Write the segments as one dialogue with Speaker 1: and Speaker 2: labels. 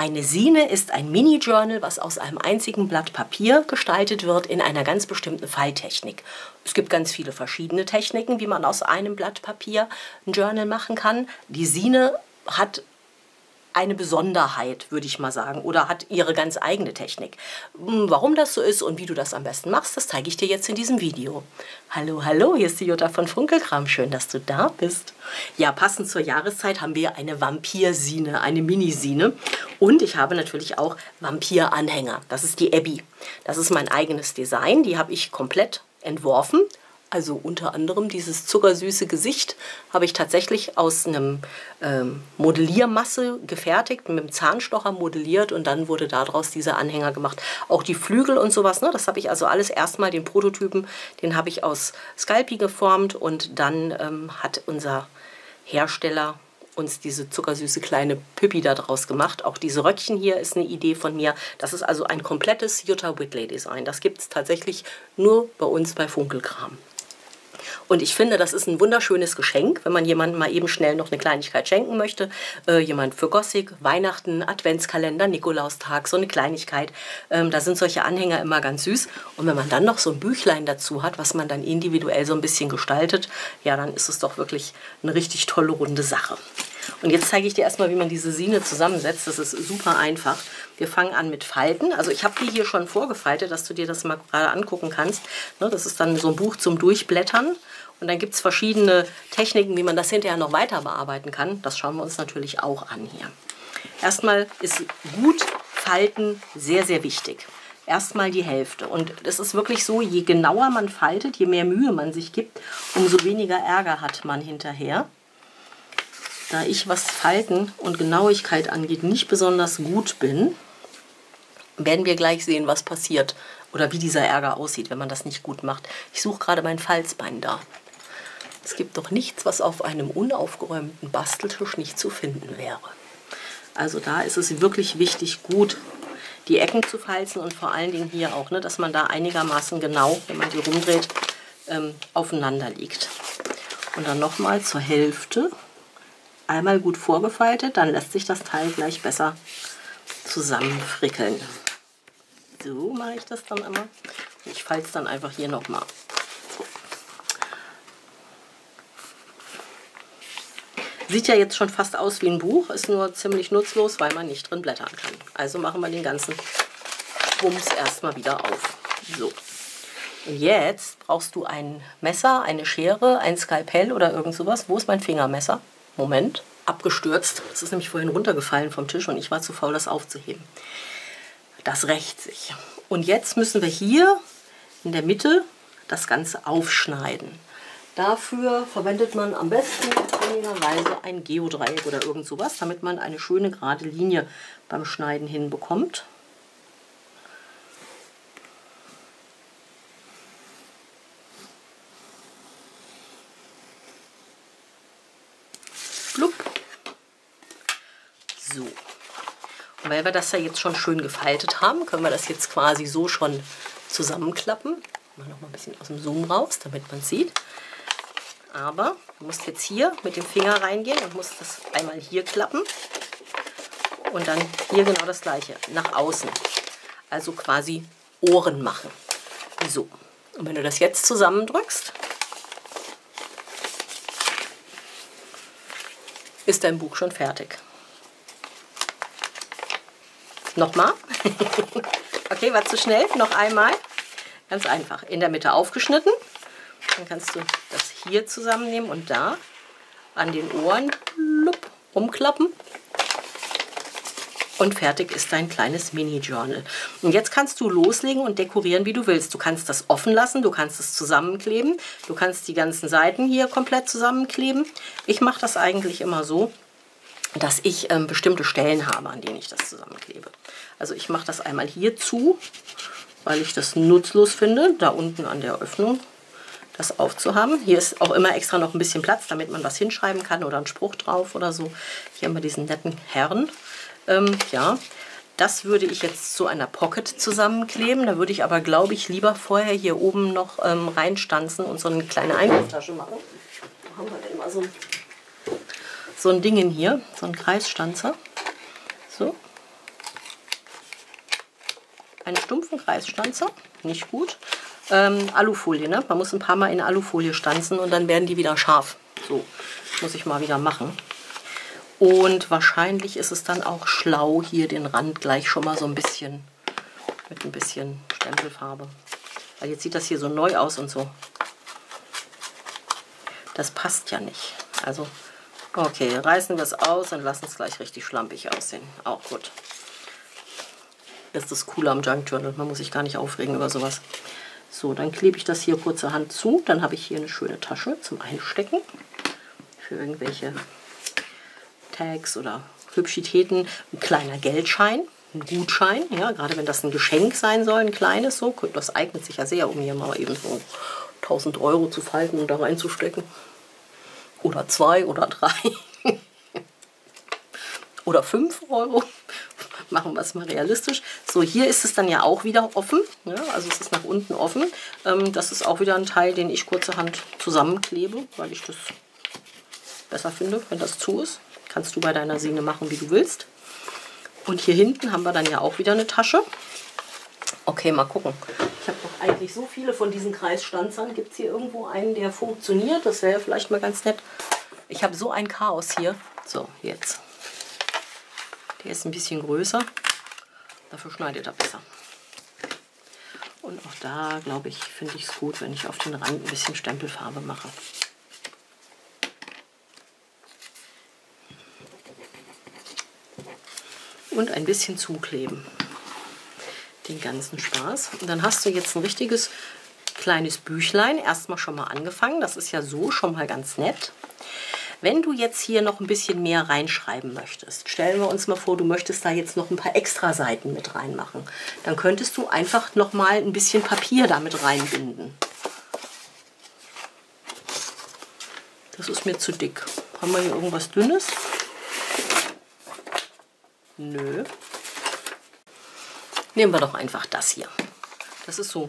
Speaker 1: Eine Sine ist ein Mini-Journal, was aus einem einzigen Blatt Papier gestaltet wird in einer ganz bestimmten Falltechnik. Es gibt ganz viele verschiedene Techniken, wie man aus einem Blatt Papier ein Journal machen kann. Die Sine hat eine Besonderheit, würde ich mal sagen, oder hat ihre ganz eigene Technik. Hm, warum das so ist und wie du das am besten machst, das zeige ich dir jetzt in diesem Video. Hallo, hallo, hier ist die Jutta von Funkelkram. Schön, dass du da bist. Ja, passend zur Jahreszeit haben wir eine Vampirsine, eine Minisine. Und ich habe natürlich auch Vampiranhänger. Das ist die Abby. Das ist mein eigenes Design. Die habe ich komplett entworfen also unter anderem dieses zuckersüße Gesicht habe ich tatsächlich aus einem ähm, Modelliermasse gefertigt, mit dem Zahnstocher modelliert und dann wurde daraus dieser Anhänger gemacht. Auch die Flügel und sowas, ne, das habe ich also alles erstmal, den Prototypen, den habe ich aus Scalpi geformt und dann ähm, hat unser Hersteller uns diese zuckersüße kleine Püppi da draus gemacht. Auch diese Röckchen hier ist eine Idee von mir. Das ist also ein komplettes Jutta Whitley Design. Das gibt es tatsächlich nur bei uns bei Funkelkram. Und ich finde, das ist ein wunderschönes Geschenk, wenn man jemandem mal eben schnell noch eine Kleinigkeit schenken möchte. Äh, jemand für Gossig, Weihnachten, Adventskalender, Nikolaustag, so eine Kleinigkeit. Ähm, da sind solche Anhänger immer ganz süß. Und wenn man dann noch so ein Büchlein dazu hat, was man dann individuell so ein bisschen gestaltet, ja, dann ist es doch wirklich eine richtig tolle runde Sache. Und jetzt zeige ich dir erstmal, wie man diese Sine zusammensetzt. Das ist super einfach. Wir fangen an mit Falten. Also ich habe die hier schon vorgefaltet, dass du dir das mal gerade angucken kannst. Ne, das ist dann so ein Buch zum Durchblättern. Und dann gibt es verschiedene Techniken, wie man das hinterher noch weiter bearbeiten kann. Das schauen wir uns natürlich auch an hier. Erstmal ist gut Falten sehr, sehr wichtig. Erstmal die Hälfte. Und es ist wirklich so, je genauer man faltet, je mehr Mühe man sich gibt, umso weniger Ärger hat man hinterher da ich, was Falten und Genauigkeit angeht, nicht besonders gut bin, werden wir gleich sehen, was passiert oder wie dieser Ärger aussieht, wenn man das nicht gut macht. Ich suche gerade mein Falzbein da. Es gibt doch nichts, was auf einem unaufgeräumten Basteltisch nicht zu finden wäre. Also da ist es wirklich wichtig, gut die Ecken zu falzen und vor allen Dingen hier auch, ne, dass man da einigermaßen genau, wenn man die rumdreht, ähm, aufeinander liegt. Und dann nochmal zur Hälfte einmal gut vorgefaltet, dann lässt sich das Teil gleich besser zusammenfrickeln. So mache ich das dann immer. Ich falte es dann einfach hier nochmal. Sieht ja jetzt schon fast aus wie ein Buch, ist nur ziemlich nutzlos, weil man nicht drin blättern kann. Also machen wir den ganzen Bums erstmal wieder auf. So. Und jetzt brauchst du ein Messer, eine Schere, ein Skalpell oder irgend sowas. Wo ist mein Fingermesser? Moment, abgestürzt. Es ist nämlich vorhin runtergefallen vom Tisch und ich war zu faul, das aufzuheben. Das rächt sich. Und jetzt müssen wir hier in der Mitte das Ganze aufschneiden. Dafür verwendet man am besten wenigerweise ein Geodreieck oder irgend sowas, damit man eine schöne gerade Linie beim Schneiden hinbekommt. Weil wir das ja jetzt schon schön gefaltet haben, können wir das jetzt quasi so schon zusammenklappen. Mal noch mal ein bisschen aus dem Zoom raus, damit man sieht. Aber du musst jetzt hier mit dem Finger reingehen und musst das einmal hier klappen und dann hier genau das gleiche, nach außen. Also quasi Ohren machen. So. Und wenn du das jetzt zusammendrückst, ist dein Buch schon fertig. Nochmal. okay, war zu schnell. Noch einmal. Ganz einfach. In der Mitte aufgeschnitten. Dann kannst du das hier zusammennehmen und da an den Ohren lup, umklappen. Und fertig ist dein kleines Mini-Journal. Und jetzt kannst du loslegen und dekorieren, wie du willst. Du kannst das offen lassen, du kannst es zusammenkleben. Du kannst die ganzen Seiten hier komplett zusammenkleben. Ich mache das eigentlich immer so, dass ich ähm, bestimmte Stellen habe, an denen ich das zusammenklebe. Also ich mache das einmal hier zu, weil ich das nutzlos finde, da unten an der Öffnung das aufzuhaben. Hier ist auch immer extra noch ein bisschen Platz, damit man was hinschreiben kann oder einen Spruch drauf oder so. Hier haben wir diesen netten Herrn. Ähm, ja, das würde ich jetzt zu einer Pocket zusammenkleben. Da würde ich aber, glaube ich, lieber vorher hier oben noch ähm, reinstanzen und so eine kleine Einkaufstasche machen. Wo haben wir denn mal so ein so ein Ding hier, so ein Kreisstanzer. So. einen stumpfen Kreisstanzer, nicht gut. Ähm, Alufolie, ne? Man muss ein paar Mal in Alufolie stanzen und dann werden die wieder scharf. So, muss ich mal wieder machen. Und wahrscheinlich ist es dann auch schlau, hier den Rand gleich schon mal so ein bisschen mit ein bisschen Stempelfarbe. Weil jetzt sieht das hier so neu aus und so. Das passt ja nicht. Also, okay, reißen wir es aus und lassen es gleich richtig schlampig aussehen. Auch gut. Das ist das Coole am Junk Journal. Man muss sich gar nicht aufregen über sowas. So, dann klebe ich das hier kurzerhand zu. Dann habe ich hier eine schöne Tasche zum Einstecken. Für irgendwelche Tags oder Hübschitäten. Ein kleiner Geldschein, ein Gutschein. Ja, gerade wenn das ein Geschenk sein soll, ein kleines so. Das eignet sich ja sehr, um hier mal eben so 1000 Euro zu falten und da reinzustecken. Oder zwei oder drei. oder fünf Euro machen wir es mal realistisch. So, hier ist es dann ja auch wieder offen. Ja, also es ist nach unten offen. Ähm, das ist auch wieder ein Teil, den ich kurzerhand zusammenklebe, weil ich das besser finde, wenn das zu ist. Kannst du bei deiner Sine machen, wie du willst. Und hier hinten haben wir dann ja auch wieder eine Tasche. Okay, mal gucken. Ich habe eigentlich so viele von diesen Kreisstanzern. Gibt es hier irgendwo einen, der funktioniert? Das wäre vielleicht mal ganz nett. Ich habe so ein Chaos hier. So, jetzt. Der ist ein bisschen größer. Dafür schneidet er besser. Und auch da, glaube ich, finde ich es gut, wenn ich auf den Rand ein bisschen Stempelfarbe mache. Und ein bisschen zukleben. Den ganzen Spaß. Und dann hast du jetzt ein richtiges kleines Büchlein. Erstmal schon mal angefangen. Das ist ja so schon mal ganz nett. Wenn du jetzt hier noch ein bisschen mehr reinschreiben möchtest, stellen wir uns mal vor, du möchtest da jetzt noch ein paar extra Seiten mit reinmachen, dann könntest du einfach noch mal ein bisschen Papier damit reinbinden. Das ist mir zu dick. Haben wir hier irgendwas Dünnes? Nö. Nehmen wir doch einfach das hier. Das ist so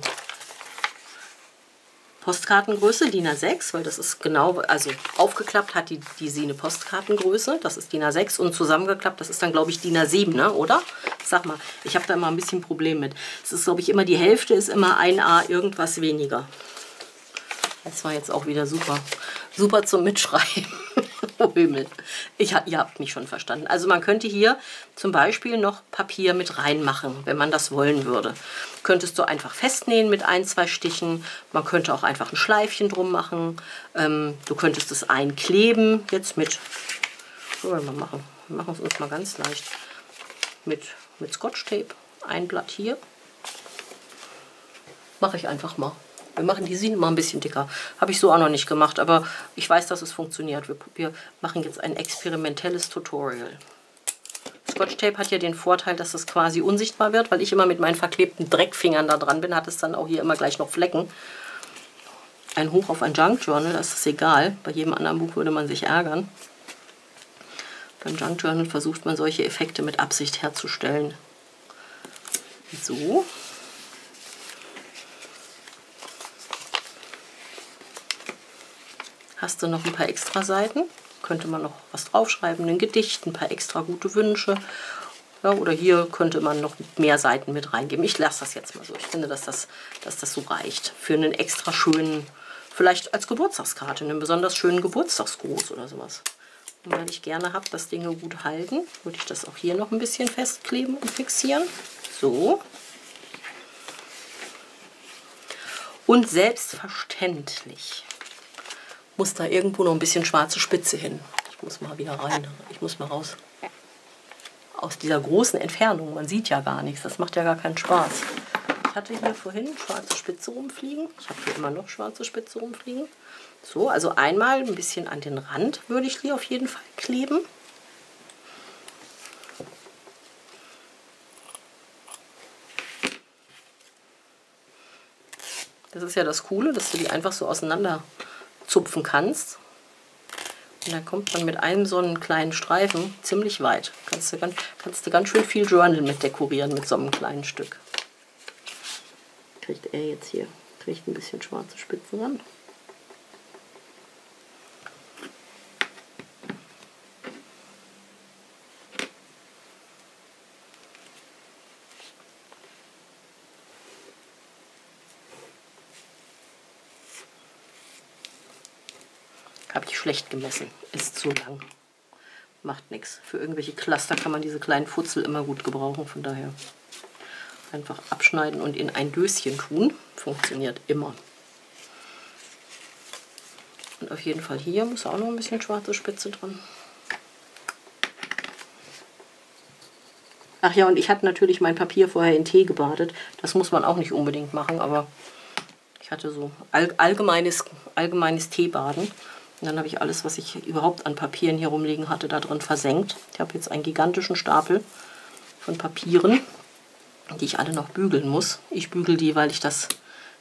Speaker 1: Postkartengröße, DIN A6, weil das ist genau, also aufgeklappt hat die, die sie eine Postkartengröße, das ist DIN A6 und zusammengeklappt, das ist dann glaube ich DIN A7, ne? oder? Sag mal, ich habe da immer ein bisschen Problem mit. Es ist glaube ich immer, die Hälfte ist immer ein A irgendwas weniger. Das war jetzt auch wieder super. Super zum Mitschreiben. Oh Himmel. Ich, ihr habt mich schon verstanden. Also man könnte hier zum Beispiel noch Papier mit reinmachen, wenn man das wollen würde. Könntest du einfach festnähen mit ein, zwei Stichen. Man könnte auch einfach ein Schleifchen drum machen. Ähm, du könntest es einkleben, jetzt mit, so wir machen, wir machen es uns mal ganz leicht, mit, mit Scotch-Tape. Ein Blatt hier. Mache ich einfach mal. Wir machen die Sine mal ein bisschen dicker. Habe ich so auch noch nicht gemacht, aber ich weiß, dass es funktioniert. Wir, wir machen jetzt ein experimentelles Tutorial. Scotch Tape hat ja den Vorteil, dass es quasi unsichtbar wird, weil ich immer mit meinen verklebten Dreckfingern da dran bin, hat es dann auch hier immer gleich noch Flecken. Ein Hoch auf ein Junk Journal, das ist egal. Bei jedem anderen Buch würde man sich ärgern. Beim Junk Journal versucht man solche Effekte mit Absicht herzustellen. So, hast du noch ein paar extra Seiten. Könnte man noch was draufschreiben, ein Gedicht, ein paar extra gute Wünsche. Ja, oder hier könnte man noch mehr Seiten mit reingeben. Ich lasse das jetzt mal so. Ich finde, dass das, dass das so reicht. Für einen extra schönen, vielleicht als Geburtstagskarte, einen besonders schönen Geburtstagsgruß oder sowas. Und weil ich gerne habe, dass Dinge gut halten, würde ich das auch hier noch ein bisschen festkleben und fixieren. So. Und selbstverständlich muss da irgendwo noch ein bisschen schwarze Spitze hin. Ich muss mal wieder rein. Ich muss mal raus. Aus dieser großen Entfernung. Man sieht ja gar nichts. Das macht ja gar keinen Spaß. Ich hatte hier vorhin schwarze Spitze rumfliegen. Ich habe hier immer noch schwarze Spitze rumfliegen. So, also einmal ein bisschen an den Rand würde ich hier auf jeden Fall kleben. Das ist ja das Coole, dass du die einfach so auseinander zupfen kannst. Und dann kommt man mit einem so einen kleinen Streifen ziemlich weit. Kannst du ganz, kannst du ganz schön viel Journal mit dekorieren mit so einem kleinen Stück. Kriegt er jetzt hier, kriegt ein bisschen schwarze Spitzen ran. Habe ich schlecht gemessen. Ist zu lang. Macht nichts. Für irgendwelche Cluster kann man diese kleinen Futzel immer gut gebrauchen. Von daher einfach abschneiden und in ein Döschen tun. Funktioniert immer. Und auf jeden Fall hier muss auch noch ein bisschen schwarze Spitze dran. Ach ja, und ich hatte natürlich mein Papier vorher in Tee gebadet. Das muss man auch nicht unbedingt machen, aber ich hatte so all, allgemeines, allgemeines Teebaden. Und dann habe ich alles, was ich überhaupt an Papieren hier rumliegen hatte, da drin versenkt. Ich habe jetzt einen gigantischen Stapel von Papieren, die ich alle noch bügeln muss. Ich bügel die, weil ich das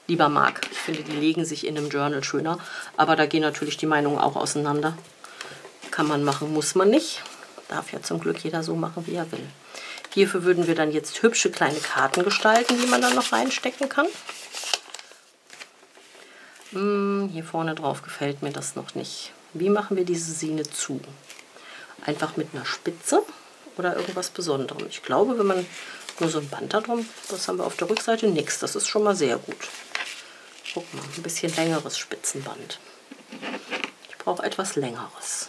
Speaker 1: lieber mag. Ich finde, die legen sich in einem Journal schöner. Aber da gehen natürlich die Meinungen auch auseinander. Kann man machen, muss man nicht. Darf ja zum Glück jeder so machen, wie er will. Hierfür würden wir dann jetzt hübsche kleine Karten gestalten, die man dann noch reinstecken kann. Hm, hier vorne drauf gefällt mir das noch nicht. Wie machen wir diese Sehne zu? Einfach mit einer Spitze oder irgendwas Besonderem. Ich glaube, wenn man nur so ein Band da drum, das haben wir auf der Rückseite, nichts. Das ist schon mal sehr gut. Guck mal, ein bisschen längeres Spitzenband. Ich brauche etwas längeres.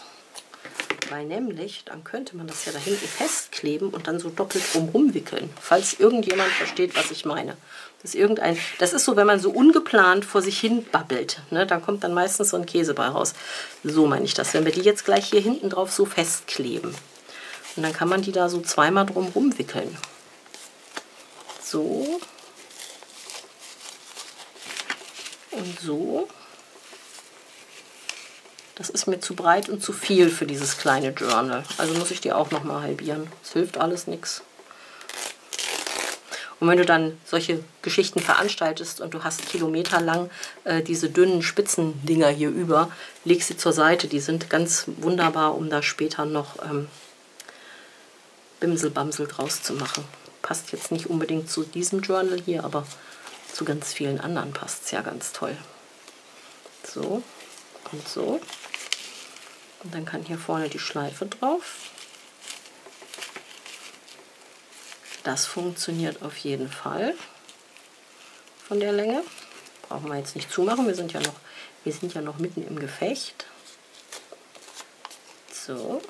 Speaker 1: Weil nämlich, dann könnte man das ja da hinten festkleben und dann so doppelt drumherum wickeln. Falls irgendjemand versteht, was ich meine. Das ist, irgendein, das ist so, wenn man so ungeplant vor sich hin babbelt. Ne, dann kommt dann meistens so ein Käseball raus. So meine ich das. Wenn wir die jetzt gleich hier hinten drauf so festkleben. Und dann kann man die da so zweimal drumherum wickeln. So. Und so. Das ist mir zu breit und zu viel für dieses kleine Journal. Also muss ich die auch noch mal halbieren. Es hilft alles nichts. Und wenn du dann solche Geschichten veranstaltest und du hast kilometerlang äh, diese dünnen Spitzendinger hier über, leg sie zur Seite. Die sind ganz wunderbar, um da später noch ähm, Bimselbamsel draus zu machen. Passt jetzt nicht unbedingt zu diesem Journal hier, aber zu ganz vielen anderen passt es ja ganz toll. So und so. Und dann kann hier vorne die Schleife drauf. Das funktioniert auf jeden Fall von der Länge. Brauchen wir jetzt nicht zumachen, wir sind ja noch, wir sind ja noch mitten im Gefecht. So.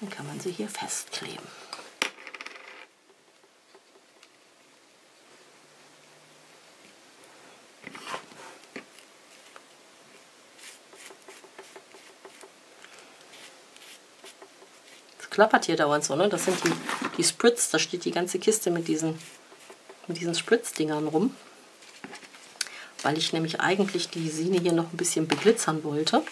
Speaker 1: Dann kann man sie hier festkleben. Klappert hier dauernd so, ne? Das sind die, die Spritz, da steht die ganze Kiste mit diesen, mit diesen Spritzdingern rum. Weil ich nämlich eigentlich die Sine hier noch ein bisschen beglitzern wollte.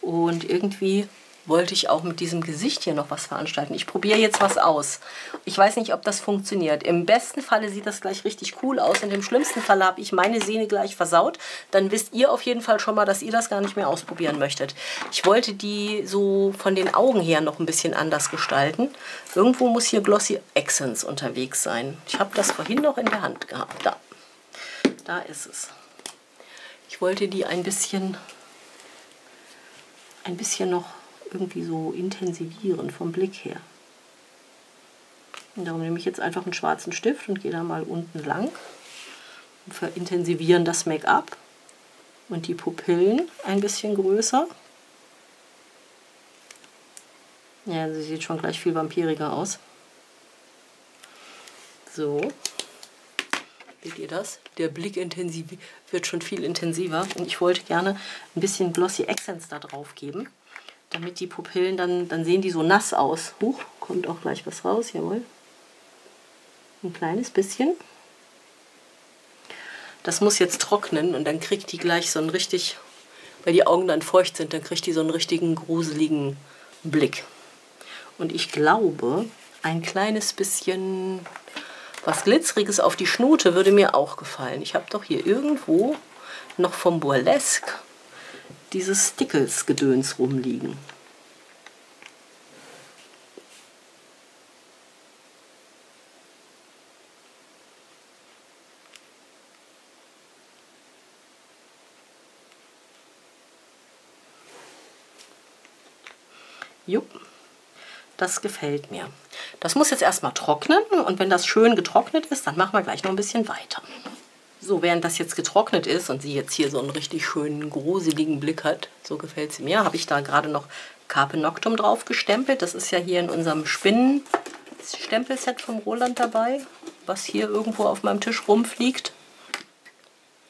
Speaker 1: Und irgendwie wollte ich auch mit diesem Gesicht hier noch was veranstalten. Ich probiere jetzt was aus. Ich weiß nicht, ob das funktioniert. Im besten Falle sieht das gleich richtig cool aus. In dem schlimmsten Fall habe ich meine Sehne gleich versaut. Dann wisst ihr auf jeden Fall schon mal, dass ihr das gar nicht mehr ausprobieren möchtet. Ich wollte die so von den Augen her noch ein bisschen anders gestalten. Irgendwo muss hier Glossy Accents unterwegs sein. Ich habe das vorhin noch in der Hand gehabt. Da, da ist es. Ich wollte die ein bisschen, ein bisschen noch irgendwie so intensivieren vom Blick her. Und darum nehme ich jetzt einfach einen schwarzen Stift und gehe da mal unten lang und verintensivieren das Make-up und die Pupillen ein bisschen größer. Ja, sie sieht schon gleich viel vampiriger aus. So. Seht ihr das? Der Blick intensiv wird schon viel intensiver. Und ich wollte gerne ein bisschen Glossy Accents da drauf geben damit die Pupillen dann, dann sehen die so nass aus. Huch, kommt auch gleich was raus, jawohl. Ein kleines bisschen. Das muss jetzt trocknen und dann kriegt die gleich so einen richtig, weil die Augen dann feucht sind, dann kriegt die so einen richtigen gruseligen Blick. Und ich glaube, ein kleines bisschen was Glitzeriges auf die Schnute würde mir auch gefallen. Ich habe doch hier irgendwo noch vom Burlesque dieses Stickles-Gedöns rumliegen. Jupp. Das gefällt mir. Das muss jetzt erstmal trocknen und wenn das schön getrocknet ist, dann machen wir gleich noch ein bisschen weiter. So, während das jetzt getrocknet ist und sie jetzt hier so einen richtig schönen, gruseligen Blick hat, so gefällt sie mir, habe ich da gerade noch Carpe Noctum drauf gestempelt. Das ist ja hier in unserem Spinnen-Stempelset vom Roland dabei, was hier irgendwo auf meinem Tisch rumfliegt.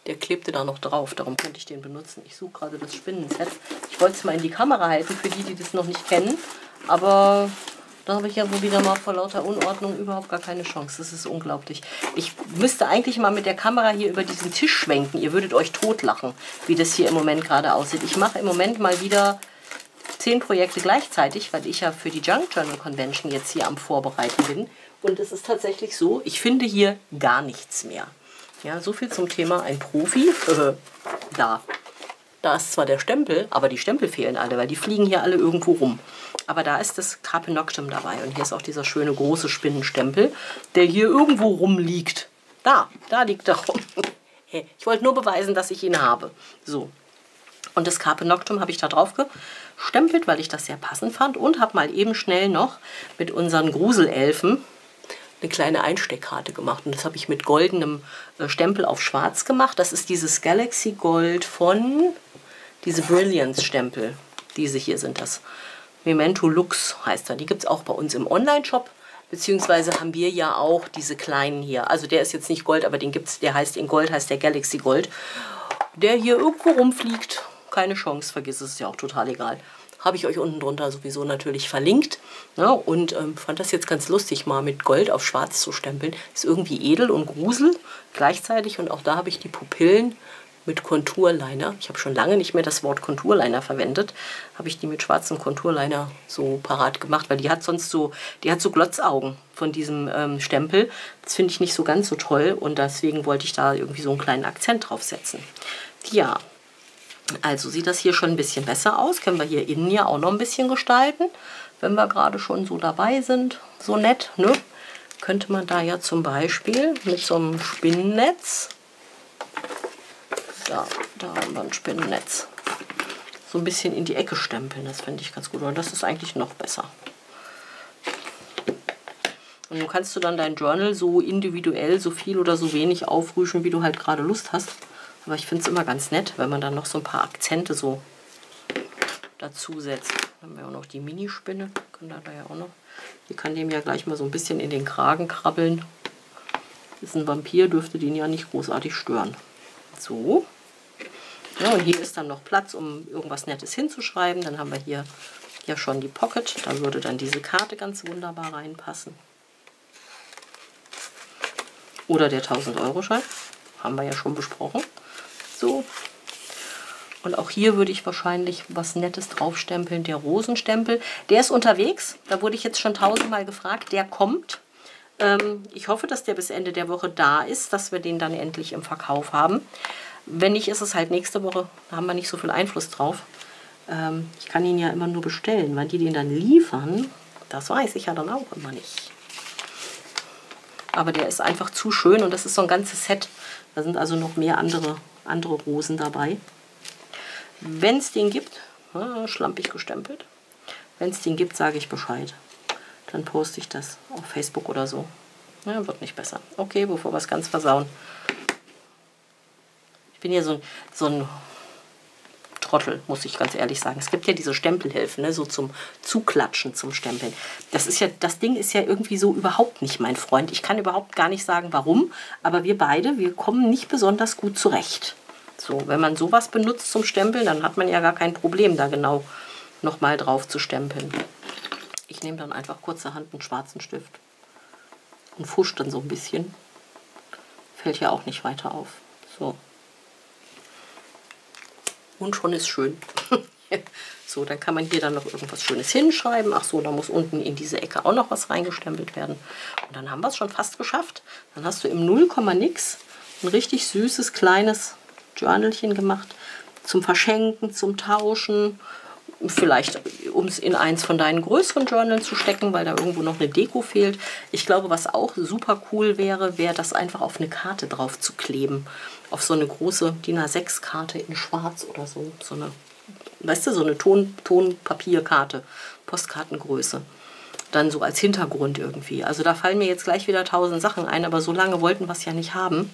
Speaker 1: Der klebte da noch drauf, darum könnte ich den benutzen. Ich suche gerade das Spinnenset. Ich wollte es mal in die Kamera halten, für die, die das noch nicht kennen. Aber da habe ich ja wohl wieder mal vor lauter Unordnung überhaupt gar keine Chance. Das ist unglaublich. Ich müsste eigentlich mal mit der Kamera hier über diesen Tisch schwenken. Ihr würdet euch totlachen, wie das hier im Moment gerade aussieht. Ich mache im Moment mal wieder zehn Projekte gleichzeitig, weil ich ja für die Junk Journal Convention jetzt hier am Vorbereiten bin. Und es ist tatsächlich so, ich finde hier gar nichts mehr. Ja, so viel zum Thema ein Profi. da. Da ist zwar der Stempel, aber die Stempel fehlen alle, weil die fliegen hier alle irgendwo rum. Aber da ist das Carpe Noctem dabei. Und hier ist auch dieser schöne große Spinnenstempel, der hier irgendwo rumliegt. Da, da liegt er rum. Ich wollte nur beweisen, dass ich ihn habe. So. Und das Carpe Noctum habe ich da drauf gestempelt, weil ich das sehr passend fand. Und habe mal eben schnell noch mit unseren Gruselelfen eine kleine Einsteckkarte gemacht. Und das habe ich mit goldenem äh, Stempel auf schwarz gemacht. Das ist dieses Galaxy Gold von, diese Brilliance Stempel. Diese hier sind das. Memento Lux heißt er. Die gibt es auch bei uns im Online-Shop. Beziehungsweise haben wir ja auch diese kleinen hier. Also der ist jetzt nicht Gold, aber den gibt's, der heißt in Gold, heißt der Galaxy Gold. Der hier irgendwo rumfliegt. Keine Chance, vergiss es, ist ja auch total egal. Habe ich euch unten drunter sowieso natürlich verlinkt. Ja, und ähm, fand das jetzt ganz lustig, mal mit Gold auf schwarz zu stempeln. Ist irgendwie edel und grusel gleichzeitig. Und auch da habe ich die Pupillen mit Konturliner. Ich habe schon lange nicht mehr das Wort Konturliner verwendet. Habe ich die mit schwarzem Konturliner so parat gemacht, weil die hat sonst so, die hat so Glotzaugen von diesem ähm, Stempel. Das finde ich nicht so ganz so toll und deswegen wollte ich da irgendwie so einen kleinen Akzent drauf setzen. Ja, also sieht das hier schon ein bisschen besser aus. Können wir hier innen ja auch noch ein bisschen gestalten, wenn wir gerade schon so dabei sind. So nett, ne? Könnte man da ja zum Beispiel mit so einem Spinnennetz da, da haben wir ein Spinnennetz. So ein bisschen in die Ecke stempeln, das finde ich ganz gut. Und das ist eigentlich noch besser. Und nun kannst du dann dein Journal so individuell so viel oder so wenig aufrüschen, wie du halt gerade Lust hast. Aber ich finde es immer ganz nett, wenn man dann noch so ein paar Akzente so dazu setzt. Dann haben wir auch noch die Minispinne. Können da ja auch noch. Die kann dem ja gleich mal so ein bisschen in den Kragen krabbeln. Ist ein Vampir, dürfte den ja nicht großartig stören. So. Ja, und hier ist dann noch Platz, um irgendwas Nettes hinzuschreiben. Dann haben wir hier ja schon die Pocket. Da würde dann diese Karte ganz wunderbar reinpassen. Oder der 1000-Euro-Schein. Haben wir ja schon besprochen. So. Und auch hier würde ich wahrscheinlich was Nettes draufstempeln. Der Rosenstempel. Der ist unterwegs. Da wurde ich jetzt schon tausendmal gefragt. Der kommt. Ähm, ich hoffe, dass der bis Ende der Woche da ist, dass wir den dann endlich im Verkauf haben. Wenn nicht, ist es halt nächste Woche. Da haben wir nicht so viel Einfluss drauf. Ähm, ich kann ihn ja immer nur bestellen. Wann die den dann liefern, das weiß ich ja dann auch immer nicht. Aber der ist einfach zu schön und das ist so ein ganzes Set. Da sind also noch mehr andere, andere Rosen dabei. Wenn es den gibt, ah, schlampig gestempelt, wenn es den gibt, sage ich Bescheid. Dann poste ich das auf Facebook oder so. Ja, wird nicht besser. Okay, bevor wir es ganz versauen bin ja so ein, so ein Trottel, muss ich ganz ehrlich sagen. Es gibt ja diese Stempelhilfen, ne, so zum Zuklatschen, zum Stempeln. Das ist ja, das Ding ist ja irgendwie so überhaupt nicht mein Freund. Ich kann überhaupt gar nicht sagen, warum, aber wir beide, wir kommen nicht besonders gut zurecht. So, wenn man sowas benutzt zum Stempeln, dann hat man ja gar kein Problem, da genau nochmal drauf zu stempeln. Ich nehme dann einfach kurzerhand einen schwarzen Stift und fusch dann so ein bisschen. Fällt ja auch nicht weiter auf. So und schon ist schön. so, dann kann man hier dann noch irgendwas Schönes hinschreiben. Ach so, da muss unten in diese Ecke auch noch was reingestempelt werden. Und dann haben wir es schon fast geschafft. Dann hast du im 0, nix ein richtig süßes kleines Journalchen gemacht zum Verschenken, zum Tauschen vielleicht um es in eins von deinen größeren Journals zu stecken, weil da irgendwo noch eine Deko fehlt. Ich glaube, was auch super cool wäre, wäre das einfach auf eine Karte drauf zu kleben. Auf so eine große DIN A6-Karte in schwarz oder so. So eine, weißt du, so eine Ton, Tonpapierkarte, Postkartengröße. dann so als Hintergrund irgendwie. Also da fallen mir jetzt gleich wieder tausend Sachen ein, aber so lange wollten wir es ja nicht haben.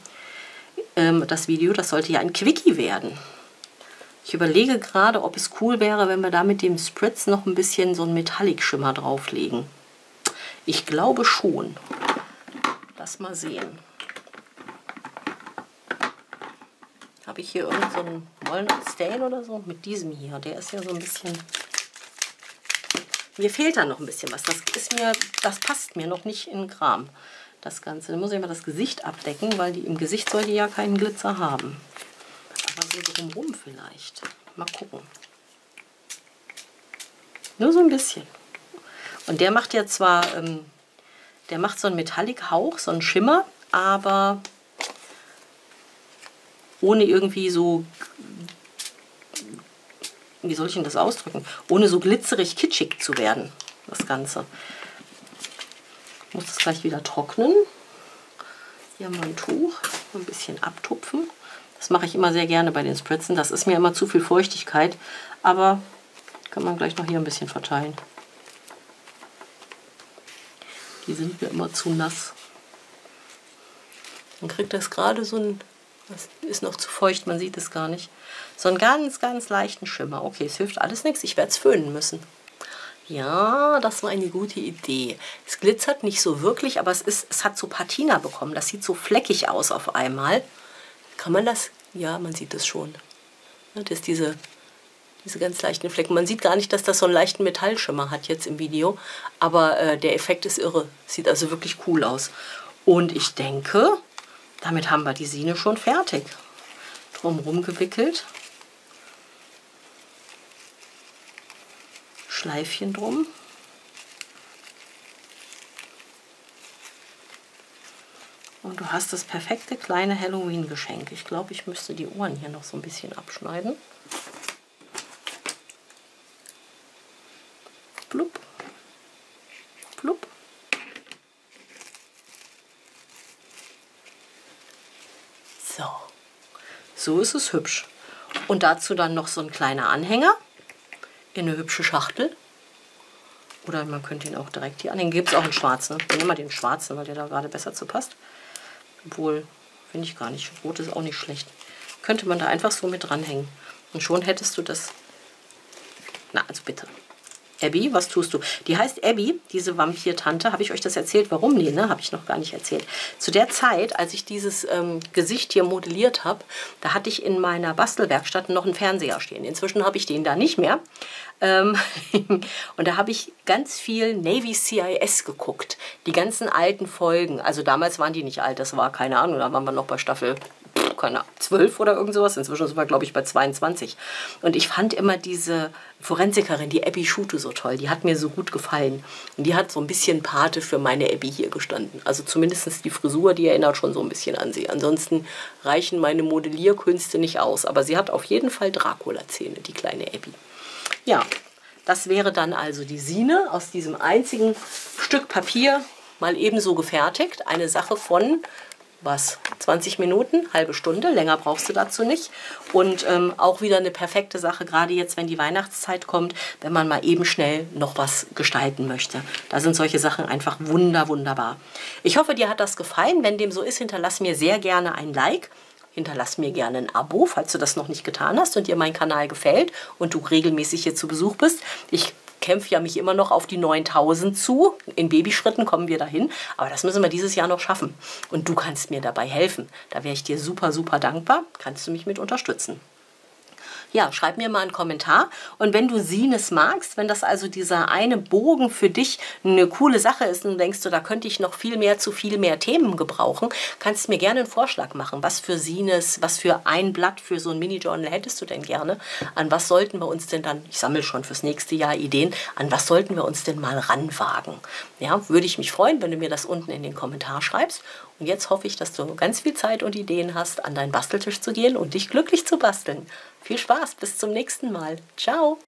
Speaker 1: Ähm, das Video, das sollte ja ein Quickie werden. Ich überlege gerade, ob es cool wäre, wenn wir da mit dem Spritz noch ein bisschen so einen Metallic-Schimmer drauflegen. Ich glaube schon. Lass mal sehen. Habe ich hier irgendeinen so Walnut Stain oder so? Mit diesem hier. Der ist ja so ein bisschen... Mir fehlt da noch ein bisschen was. Das ist mir, das passt mir noch nicht in Kram. Das Ganze. Dann muss ich mal das Gesicht abdecken, weil die im Gesicht soll die ja keinen Glitzer haben. Aber so drumherum vielleicht. Mal gucken. Nur so ein bisschen. Und der macht ja zwar ähm, der macht so einen Metallic-Hauch, so einen Schimmer, aber ohne irgendwie so, wie soll ich denn das ausdrücken, ohne so glitzerig kitschig zu werden, das Ganze. Ich muss das gleich wieder trocknen. Hier haben wir ein Tuch, ein bisschen abtupfen. Das mache ich immer sehr gerne bei den Spritzen. Das ist mir immer zu viel Feuchtigkeit, aber kann man gleich noch hier ein bisschen verteilen. Die sind mir immer zu nass. Man kriegt das gerade so ein, das ist noch zu feucht, man sieht es gar nicht. So einen ganz, ganz leichten Schimmer. Okay, es hilft alles nichts, ich werde es föhnen müssen. Ja, das war eine gute Idee. Es glitzert nicht so wirklich, aber es, ist, es hat so Patina bekommen. Das sieht so fleckig aus auf einmal. Kann man das? Ja, man sieht es schon. Das diese diese ganz leichten Flecken. Man sieht gar nicht, dass das so einen leichten Metallschimmer hat jetzt im Video, aber äh, der Effekt ist irre. Sieht also wirklich cool aus. Und ich denke, damit haben wir die Sine schon fertig. Drumherum gewickelt. Schleifchen drum. Und du hast das perfekte kleine Halloween-Geschenk. Ich glaube, ich müsste die Ohren hier noch so ein bisschen abschneiden. So ist es hübsch. Und dazu dann noch so ein kleiner Anhänger in eine hübsche Schachtel. Oder man könnte ihn auch direkt hier anhängen. Gibt es auch einen schwarzen. Ich nehme mal den schwarzen, weil der da gerade besser zu passt. Obwohl, finde ich gar nicht. Rot ist auch nicht schlecht. Könnte man da einfach so mit dranhängen. Und schon hättest du das. Na, also bitte. Abby, was tust du? Die heißt Abby, diese Vampir-Tante. Habe ich euch das erzählt? Warum? Nee, ne? Habe ich noch gar nicht erzählt. Zu der Zeit, als ich dieses ähm, Gesicht hier modelliert habe, da hatte ich in meiner Bastelwerkstatt noch einen Fernseher stehen. Inzwischen habe ich den da nicht mehr. Ähm und da habe ich ganz viel Navy CIS geguckt. Die ganzen alten Folgen. Also damals waren die nicht alt, das war keine Ahnung, da waren wir noch bei Staffel keine 12 oder irgend sowas. Inzwischen sind wir, glaube ich, bei 22. Und ich fand immer diese Forensikerin, die Abby Schute, so toll. Die hat mir so gut gefallen. Und die hat so ein bisschen Pate für meine Abby hier gestanden. Also zumindest die Frisur, die erinnert schon so ein bisschen an sie. Ansonsten reichen meine Modellierkünste nicht aus. Aber sie hat auf jeden Fall Dracula-Zähne, die kleine Abby. Ja, das wäre dann also die Sine aus diesem einzigen Stück Papier mal ebenso gefertigt. Eine Sache von was 20 Minuten, halbe Stunde, länger brauchst du dazu nicht. Und ähm, auch wieder eine perfekte Sache, gerade jetzt, wenn die Weihnachtszeit kommt, wenn man mal eben schnell noch was gestalten möchte. Da sind solche Sachen einfach wunder, wunderbar. Ich hoffe, dir hat das gefallen. Wenn dem so ist, hinterlass mir sehr gerne ein Like. Hinterlass mir gerne ein Abo, falls du das noch nicht getan hast und dir mein Kanal gefällt und du regelmäßig hier zu Besuch bist. Ich kämpfe ja mich immer noch auf die 9000 zu. In Babyschritten kommen wir dahin. Aber das müssen wir dieses Jahr noch schaffen. Und du kannst mir dabei helfen. Da wäre ich dir super, super dankbar. Kannst du mich mit unterstützen ja, schreib mir mal einen Kommentar. Und wenn du Sines magst, wenn das also dieser eine Bogen für dich eine coole Sache ist und denkst, du, da könnte ich noch viel mehr zu viel mehr Themen gebrauchen, kannst du mir gerne einen Vorschlag machen. Was für Sines, was für ein Blatt für so ein Mini-Journal hättest du denn gerne? An was sollten wir uns denn dann, ich sammle schon fürs nächste Jahr Ideen, an was sollten wir uns denn mal ranwagen? Ja, würde ich mich freuen, wenn du mir das unten in den Kommentar schreibst. Und jetzt hoffe ich, dass du ganz viel Zeit und Ideen hast, an deinen Basteltisch zu gehen und dich glücklich zu basteln. Viel Spaß, bis zum nächsten Mal. Ciao!